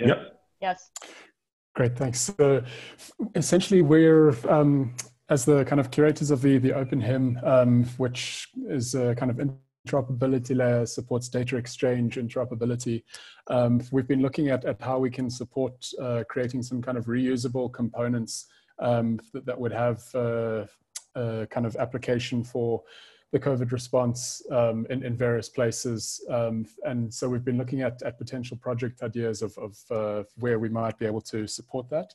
Yeah. Yep. Yes. Great, thanks. So essentially, we're um, as the kind of curators of the the OpenHIM, um, which is a kind of interoperability layer, supports data exchange interoperability. Um, we've been looking at, at how we can support uh, creating some kind of reusable components um, that, that, would have uh, a kind of application for the COVID response um, in, in, various places. Um, and so we've been looking at, at potential project ideas of, of uh, where we might be able to support that.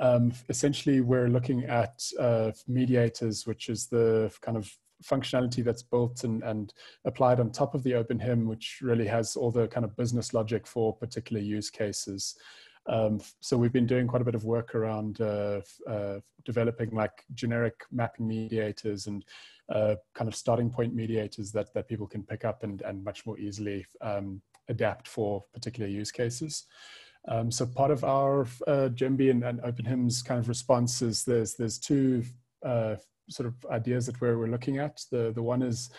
Um, essentially, we're looking at uh, mediators, which is the kind of functionality that's built and, and applied on top of the OpenHIM, which really has all the kind of business logic for particular use cases. Um, so we've been doing quite a bit of work around uh, uh, developing like generic mapping mediators and uh, kind of starting point mediators that, that people can pick up and, and much more easily um, adapt for particular use cases. Um, so part of our uh, and, and OpenHIM's kind of response is there's, there's two uh, sort of ideas that we're, we're looking at. The, the one is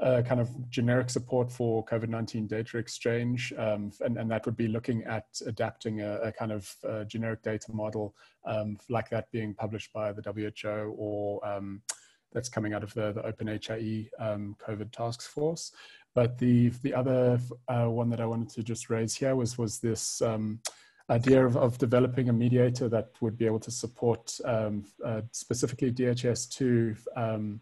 kind of generic support for COVID-19 data exchange, um, and, and that would be looking at adapting a, a kind of uh, generic data model um, like that being published by the WHO or um, that's coming out of the, the OpenHIE um, COVID task force. But the, the other uh, one that I wanted to just raise here was, was this um, idea of, of developing a mediator that would be able to support um, uh, specifically DHIS2 um,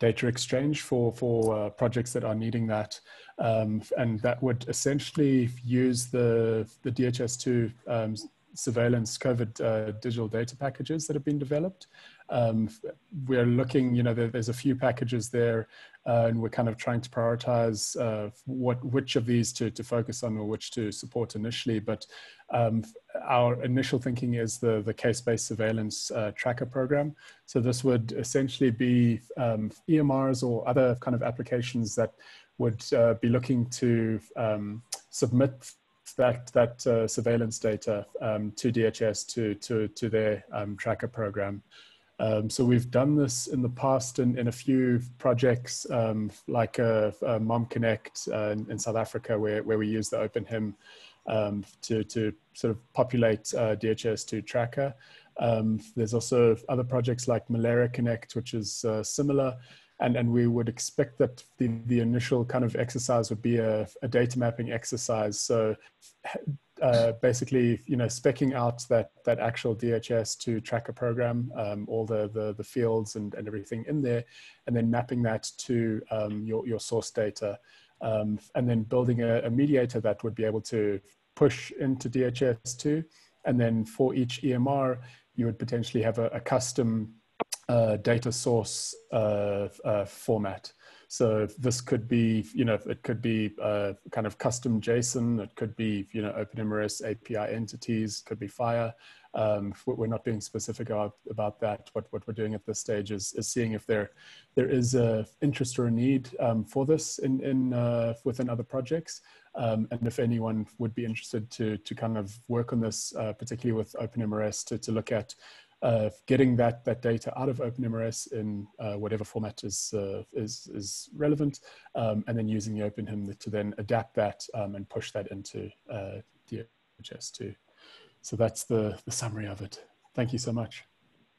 data exchange for, for uh, projects that are needing that. Um, and that would essentially use the, the DHIS2 um, surveillance COVID uh, digital data packages that have been developed. Um, we're looking, you know, there, there's a few packages there uh, and we're kind of trying to prioritize uh, what which of these to, to focus on or which to support initially. But um, our initial thinking is the, the case-based surveillance uh, tracker program. So this would essentially be um, EMRs or other kind of applications that would uh, be looking to um, submit that that uh, surveillance data um, to DHIS2 to to their um, tracker program. Um, so we've done this in the past in, in a few projects um, like uh, uh, Mom Connect uh, in, in, South Africa where, where we use the OpenHIM um, to, to sort of populate uh, DHIS2 tracker. Um, there's also other projects like Malaria Connect, which is uh, similar. And, and we would expect that the, the initial kind of exercise would be a, a data mapping exercise. So uh, basically, you know, specking out that that actual DHIS2 tracker program, um, all the, the, the fields and, and everything in there, and then mapping that to um, your your source data, um, and then building a, a, mediator that would be able to push into DHIS2, and then for each EMR, you would potentially have a, a custom uh, data source uh, uh format. So this could be, you know, it could be uh, kind of custom JSON. It could be, you know, OpenMRS API entities. Could be FHIR. Um, we're not being specific about, about that. What what we're doing at this stage is is seeing if there there is a interest or a need um, for this in in uh, within other projects, um, and if anyone would be interested to to kind of work on this, uh, particularly with OpenMRS, to to look at uh, getting that that data out of OpenMRS in uh, whatever format is uh, is is relevant, um, and then using the OpenHIM to then adapt that um, and push that into uh, DHIS2. So that's the the summary of it. Thank you so much.